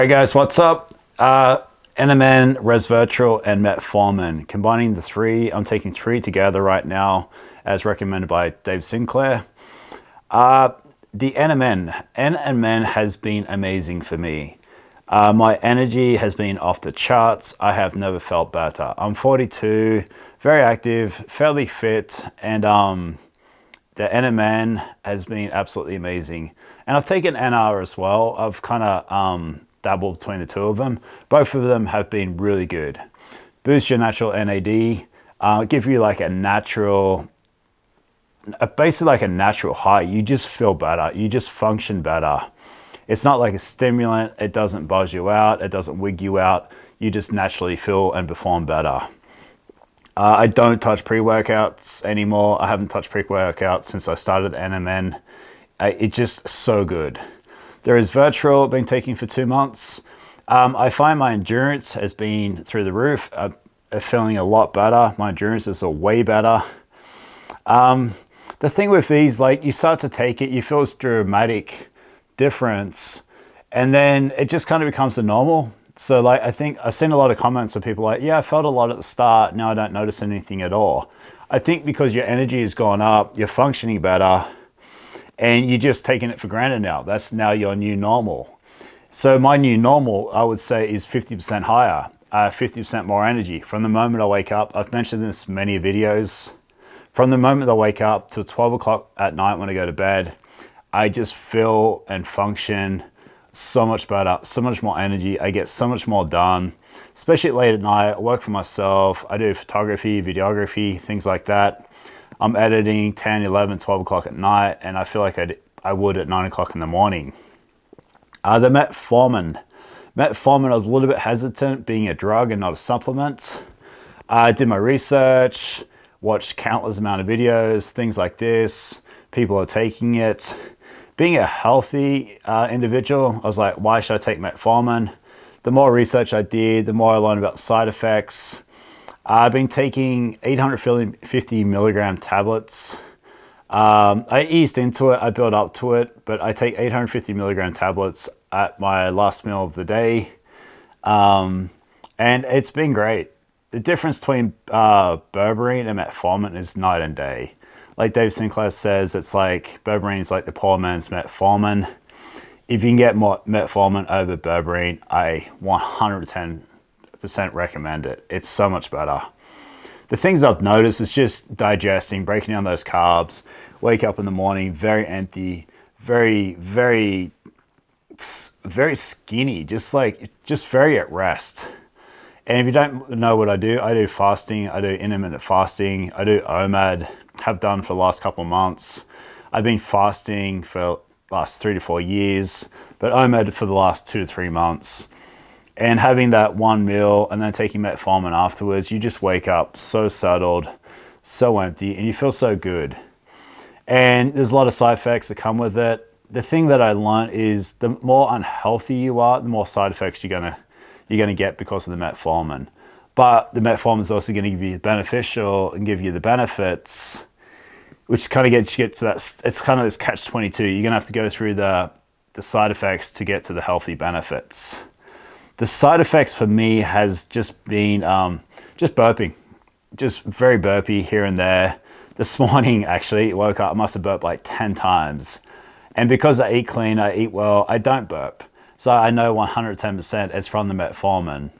Hey guys, what's up? Uh, NMN, Resveratrol, and Matt metformin. Combining the three, I'm taking three together right now as recommended by Dave Sinclair. Uh, the NMN, NMN has been amazing for me. Uh, my energy has been off the charts. I have never felt better. I'm 42, very active, fairly fit, and um, the NMN has been absolutely amazing. And I've taken NR as well. I've kind of um, dabble between the two of them. Both of them have been really good. Boost your natural NAD, uh, give you like a natural, basically like a natural high. You just feel better. You just function better. It's not like a stimulant. It doesn't buzz you out. It doesn't wig you out. You just naturally feel and perform better. Uh, I don't touch pre-workouts anymore. I haven't touched pre-workouts since I started NMN. Uh, it's just so good. Resveratrol, been taking for two months. Um, I find my endurance has been through the roof. I'm feeling a lot better. My endurance is way better. Um, the thing with these, like you start to take it, you feel this dramatic difference, and then it just kind of becomes the normal. So like I think I've seen a lot of comments of people like, yeah, I felt a lot at the start. Now I don't notice anything at all. I think because your energy has gone up, you're functioning better and you're just taking it for granted now. That's now your new normal. So my new normal, I would say, is 50% higher, 50% uh, more energy. From the moment I wake up, I've mentioned this many videos, from the moment I wake up to 12 o'clock at night when I go to bed, I just feel and function so much better, so much more energy. I get so much more done, especially late at night. I work for myself. I do photography, videography, things like that. I'm editing 10, 11, 12 o'clock at night, and I feel like I'd, I would at 9 o'clock in the morning. Uh, the metformin. Metformin, I was a little bit hesitant being a drug and not a supplement. I did my research, watched countless amount of videos, things like this. People are taking it. Being a healthy uh, individual, I was like, why should I take metformin? The more research I did, the more I learned about side effects, I've been taking 850 milligram tablets. Um, I eased into it, I built up to it, but I take 850 milligram tablets at my last meal of the day. Um, and it's been great. The difference between uh, berberine and metformin is night and day. Like Dave Sinclair says, it's like berberine is like the poor man's metformin. If you can get more metformin over berberine, I 110 100% recommend it. It's so much better. The things I've noticed is just digesting, breaking down those carbs, wake up in the morning very empty, very, very, very skinny, just like, just very at rest. And if you don't know what I do, I do fasting, I do intermittent fasting, I do OMAD, have done for the last couple of months. I've been fasting for last three to four years, but OMAD for the last two to three months and having that one meal and then taking metformin afterwards, you just wake up so settled, so empty, and you feel so good. And there's a lot of side effects that come with it. The thing that I learned is the more unhealthy you are, the more side effects you're gonna you're gonna get because of the metformin. But the metformin is also to give you beneficial and give you the benefits, which kind of gets you get to that. It's kind of this catch 22. You're going to have to go through the the side effects to get to the healthy benefits. The side effects for me has just been um, just burping, just very burpy here and there. This morning, actually, woke up, I must have burped like 10 times. And because I eat clean, I eat well, I don't burp. So I know 110% it's from the metformin.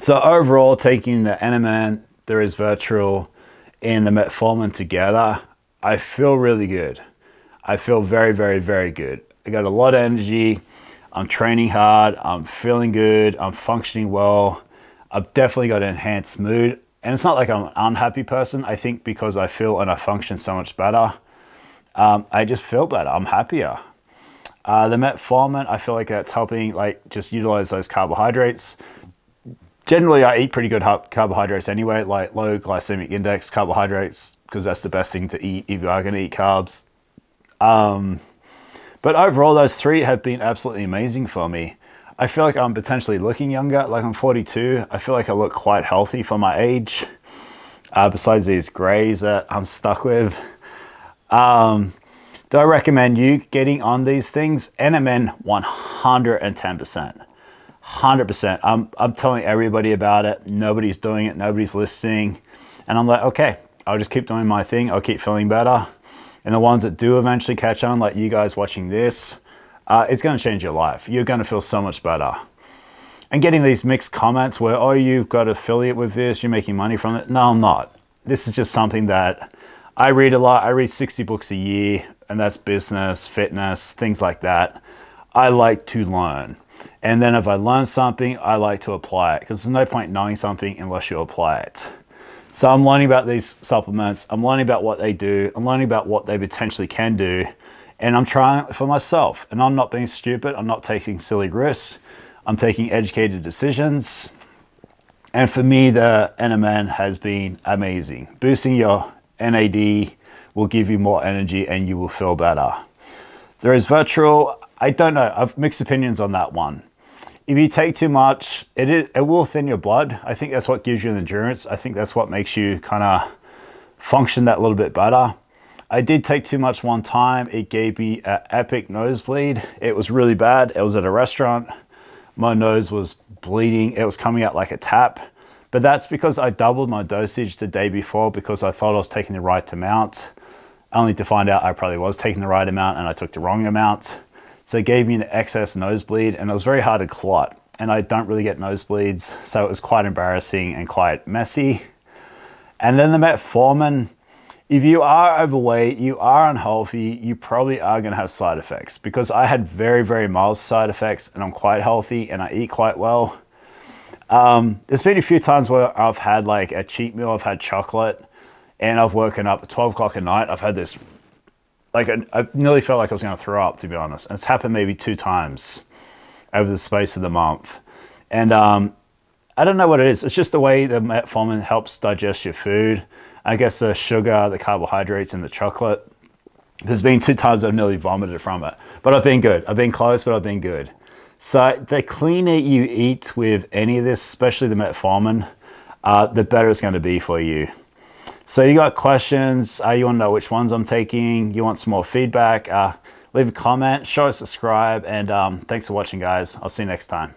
So overall, taking the NMN, the resveratrol, and the metformin together, I feel really good. I feel very, very, very good. I got a lot of energy. I'm training hard, I'm feeling good, I'm functioning well. I've definitely got an enhanced mood. And it's not like I'm an unhappy person. I think because I feel and I function so much better, um, I just feel better. I'm happier. Uh, the metformin, I feel like that's helping like just utilize those carbohydrates. Generally, I eat pretty good carbohydrates anyway, like low glycemic index carbohydrates, because that's the best thing to eat if you are going to eat carbs. Um, but overall, those three have been absolutely amazing for me. I feel like I'm potentially looking younger, like I'm 42. I feel like I look quite healthy for my age, uh, besides these grays that I'm stuck with. Um, Do I recommend you getting on these things? NMN 110%. 100%. I'm, I'm telling everybody about it. Nobody's doing it. Nobody's listening. And I'm like, okay, I'll just keep doing my thing. I'll keep feeling better. And the ones that do eventually catch on, like you guys watching this, uh, it's going to change your life. You're going to feel so much better. And getting these mixed comments where, oh, you've got affiliate with this, you're making money from it. No, I'm not. This is just something that I read a lot. I read 60 books a year, and that's business, fitness, things like that. I like to learn. And then if I learn something, I like to apply it because there's no point knowing something unless you apply it. So I'm learning about these supplements. I'm learning about what they do. I'm learning about what they potentially can do. And I'm trying for myself. And I'm not being stupid. I'm not taking silly risks. I'm taking educated decisions. And for me, the NMN has been amazing. Boosting your NAD will give you more energy and you will feel better. Resveratrol, I don't know. I've mixed opinions on that one. If you take too much, it, it will thin your blood. I think that's what gives you endurance. I think that's what makes you kind of function that little bit better. I did take too much one time. It gave me an epic nosebleed. It was really bad. It was at a restaurant. My nose was bleeding. It was coming out like a tap. But that's because I doubled my dosage the day before because I thought I was taking the right amount, only to find out I probably was taking the right amount and I took the wrong amount. So it gave me an excess nosebleed and it was very hard to clot. And I don't really get nosebleeds, so it was quite embarrassing and quite messy. And then the metformin, if you are overweight, you are unhealthy, you probably are going to have side effects because I had very, very mild side effects and I'm quite healthy and I eat quite well. Um, there's been a few times where I've had like a cheat meal, I've had chocolate and I've woken up at 12 o'clock at night. I've had this like I, I nearly felt like I was going to throw up, to be honest. And it's happened maybe two times over the space of the month. And um, I don't know what it is. It's just the way the metformin helps digest your food. I guess the sugar, the carbohydrates, and the chocolate. There's been two times I've nearly vomited from it. But I've been good. I've been close, but I've been good. So the cleaner you eat with any of this, especially the metformin, uh, the better it's going to be for you. So you got questions, uh, you want to know which ones I'm taking, you want some more feedback, uh, leave a comment, show subscribe, and um, thanks for watching guys. I'll see you next time.